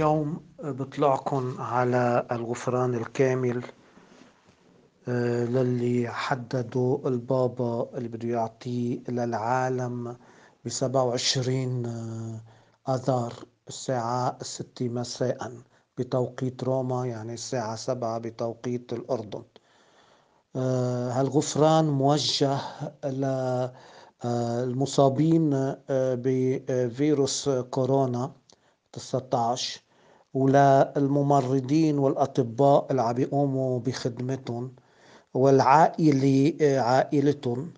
اليوم بطلعكم على الغفران الكامل آه، للي حدده البابا اللي بده يعطيه للعالم بسبعة وعشرين آه، آذار الساعة الستة مساء بتوقيت روما يعني الساعة سبعة بتوقيت الأردن. آه، هالغفران موجه للمصابين بفيروس كورونا 19 وللممرضين والأطباء اللي عم بيقوموا بخدمتهم والعائلة عائلتهم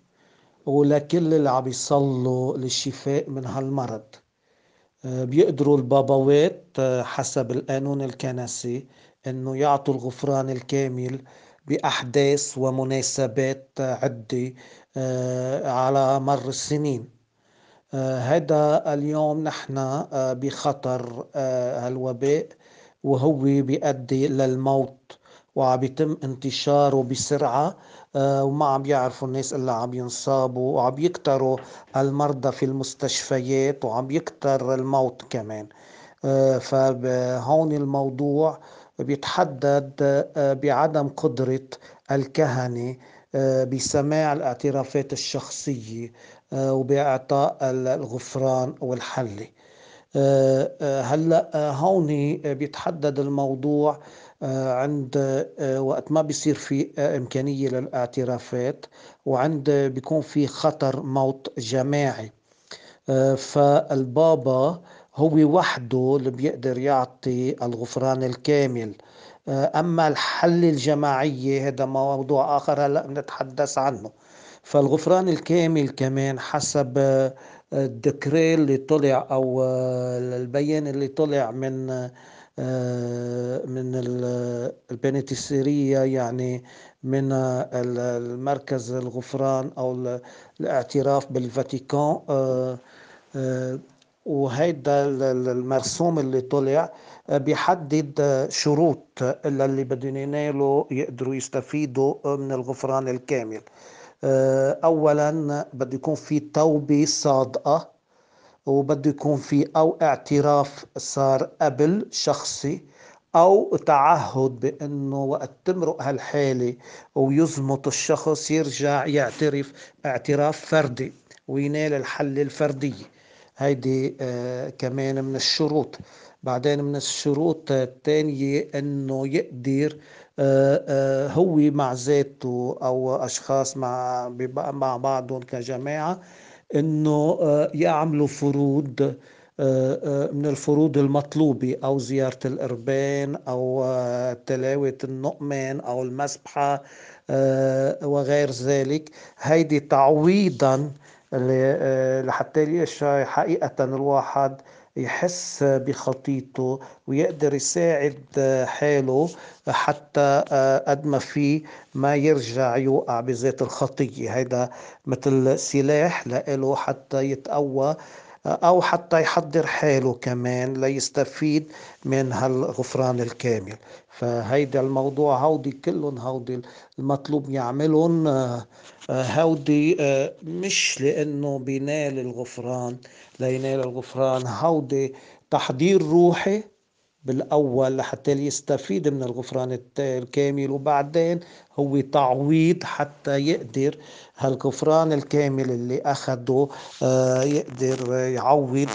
ولكل اللي عم يصلوا للشفاء من هالمرض. بيقدروا البابوات حسب القانون الكنسي إنه يعطوا الغفران الكامل بأحداث ومناسبات عدة آه، على مر السنين. هذا اليوم نحن آه، بخطر آه، الوباء وهو بيؤدي للموت وعم بيتم انتشاره بسرعة. آه، وما عم بيعرفوا الناس اللي عم ينصابوا وعم يكتروا المرضى في المستشفيات وعم يكتر الموت كمان. فهون الموضوع بيتحدد بعدم قدرة الكهنة بسماع الاعترافات الشخصية. آه، وبإعطاء الغفران والحل آه، آه، هلأ هون بيتحدد الموضوع عند وقت ما بيصير في إمكانية للاعترافات وعند بيكون في خطر موت جماعي. فالبابا هو وحده اللي بيقدر يعطي الغفران الكامل. أما الحل الجماعية هذا موضوع آخر هلأ بنتحدث عنه. فالغفران الكامل كمان حسب آه، الدكري اللي طلع أو آه، البيان اللي طلع من آه، من البنتسيرية يعني من المركز الغفران أو الاعتراف بالفاتيكان وهيدا المرسوم اللي طلع بيحدد شروط اللي بدهم ينالوا يقدروا يستفيدوا من الغفران الكامل. اولا بده يكون في توبة صادقة وبده يكون في أو اعتراف صار قبل شخصي أو تعهد بأنه وقت تمرق هالحالة ويزمط الشخص يرجع يعترف اعتراف فردي وينال الحل الفرديه هيدي آه كمان من الشروط. بعدين من الشروط الثانية إنه يقدر آه، آه، هو مع ذاته أو أشخاص مع مع بعضهم كجماعة إنه آه، يعملوا فروض من الفروض المطلوبة أو زيارة الإربان أو تلاوة النؤمن أو المسبحة وغير ذلك. هيدي تعويضا لحتى حقيقة الواحد. يحس بخطيته ويقدر يساعد حاله حتى قد ما في ما يرجع يوقع بذات الخطية. هيدا مثل سلاح لإله حتى يتقوى. أو حتى يحضر حاله كمان ليستفيد من هالغفران الكامل. فهيدا الموضوع هودي كلهم هودي المطلوب يعملهم. هودي مش لأنه بينال الغفران لينال الغفران. هودي تحضير روحي بالأول لحتى يستفيد من الغفران الكامل وبعدين هو تعويض حتى يقدر هالغفران الكامل اللي أخده آه، يقدر يعوض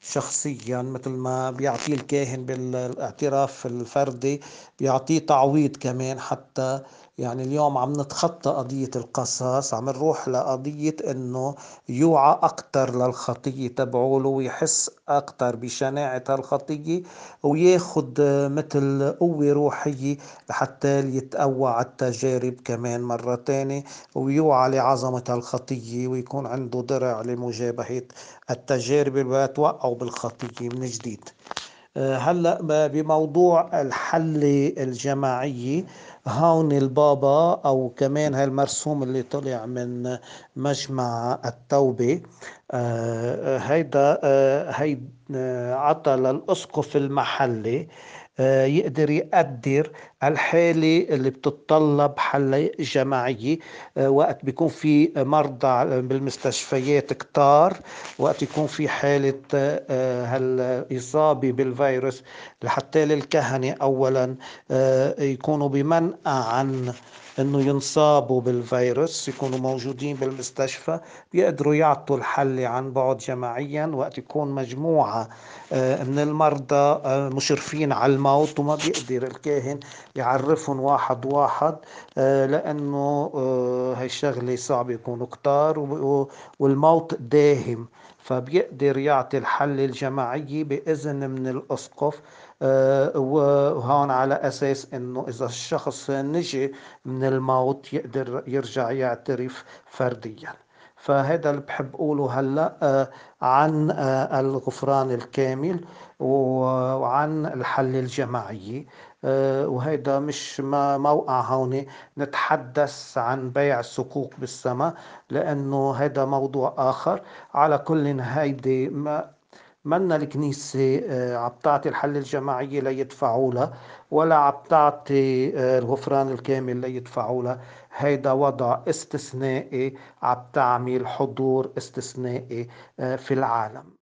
شخصيا مثل ما بيعطيه الكاهن بالاعتراف الفردي بيعطيه تعويض كمان حتى يعني اليوم عم نتخطى قضية القصاص عم نروح لقضية إنه يوعى أكتر للخطية تبعوله ويحس أكتر بشناعة هالخطية وياخد مثل قوة روحية لحتى يتقوى على التجارب كمان مرة تانية ويوعى لعظمة الخطية ويكون عنده درع لمجابهة التجارب اللي بتوقعوا بالخطية من جديد. آه، هلا بموضوع الحل الجماعية هون البابا أو كمان هالمرسوم اللي طلع من مجمع التوبة آه، هيدا آه، هي عطى للأسقف المحلي يقدر يقدر الحالة اللي بتتطلب حل جماعية وقت بيكون في مرضى بالمستشفيات كتار وقت يكون في حالة هالإصابة بالفيروس لحتى للكهنة أولا يكونوا بمنأى عن إنه ينصابوا بالفيروس يكونوا موجودين بالمستشفى بيقدروا يعطوا الحل عن بعد جماعيا وقت يكون مجموعة آه، من المرضى آه، مشرفين على الموت وما بيقدر الكاهن يعرفهم واحد واحد آه، لأنه هاي الشغلة صعبة يكونوا كتار والموت داهم فبيقدر يعطي الحل الجماعي بإذن من الأسقف آه، وهون على أساس أنه إذا الشخص نجي من الموت يقدر يرجع يعترف فرديا. فهذا اللي بحب أقوله هلأ آه، عن آه، الغفران الكامل وعن الحل الجماعي وهيدا مش موقع هون نتحدث عن بيع السكوك بالسماء لأنه هذا موضوع آخر. على كل هيدي ما منا الكنيسة آه، عم تعطي الحل الجماعية ليدفعوا لها ولا عم تعطي آه، الغفران الكامل ليدفعوا لها. هيدا وضع استثنائي عم تعمل حضور استثنائي آه، في العالم.